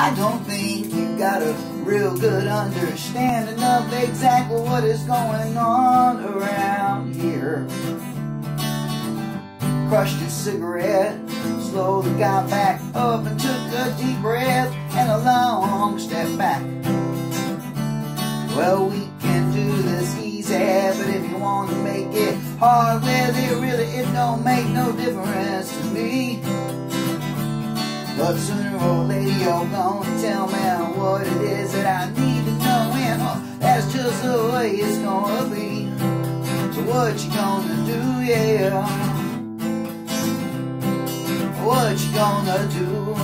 I don't think you got a real good understanding of exactly what is going on around here. Crushed his cigarette, slowly got back up and took a deep breath and a long step back. Well, we can do this easy, but if you want to make it hard, well, it really it don't make no difference to me. But sooner or later you're gonna tell me what it is that I need to know. And oh, that's just the way it's gonna be. So what you gonna do, yeah? What you gonna do?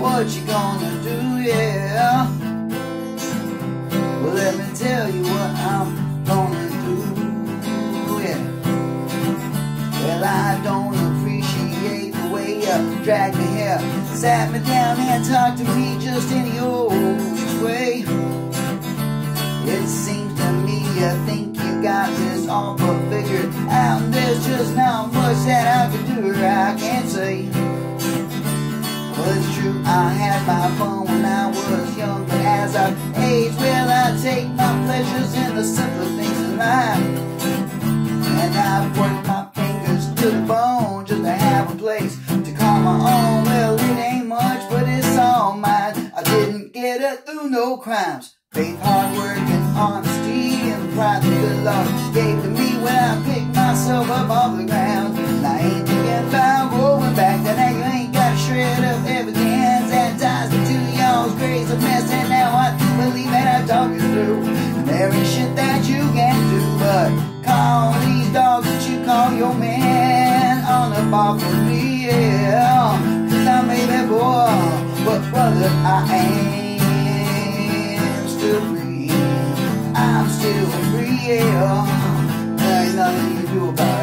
What you gonna do, yeah drag me here, sat me down and talked to me just any old way. It seems to me I think you got this all but figured out. And there's just not much that I can do or I can't say. Well, it's true, I had my fun when I was young, but as I age, well, I take my pleasures in the simpler things in life. And I've worked my fingers to the bone just to have a place get through no crimes. Faith, hard work, and honesty, and the pride that good Lord gave to me when I picked myself up off the ground. And I ain't thinking about going back. That now you ain't got a shred of evidence that ties me to y'all's grace of mess. And now I do believe that I talk it through. And there ain't shit that you can do but call these dogs that you call your man on the bar for me yeah. Cause I'm a boy, but brother, I am still free. I'm still free. Yeah. ain't nothing you can do about it.